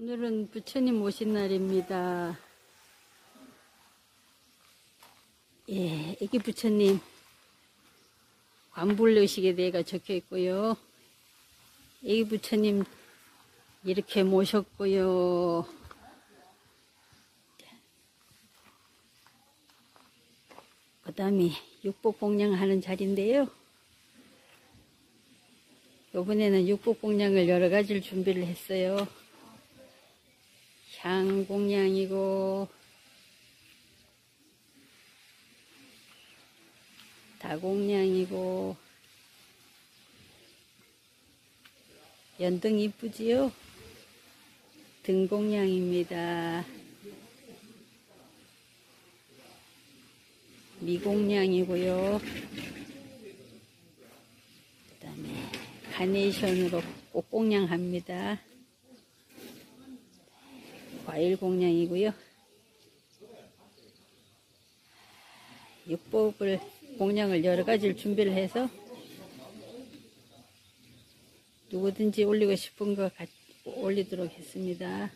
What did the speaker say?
오늘은 부처님 오신 날입니다. 예, 애기 부처님 관불 의식에 대해가 적혀 있고요. 애기 부처님 이렇게 모셨고요. 그 다음에 육복 공양하는 자리인데요. 이번에는 육복 공양을 여러 가지를 준비를 했어요. 향 공양이고 다공양이고 연등 이쁘지요? 등공양입니다. 미공양이고요. 그 다음에 카네이션으로 꽃공양 합니다. 과일 공양이고요. 육복을 공양을 여러 가지를 준비를 해서 누구든지 올리고 싶은 거 가- 올리도록 했습니다.